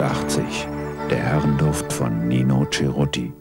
1984. Der Herrenduft von Nino Cerotti.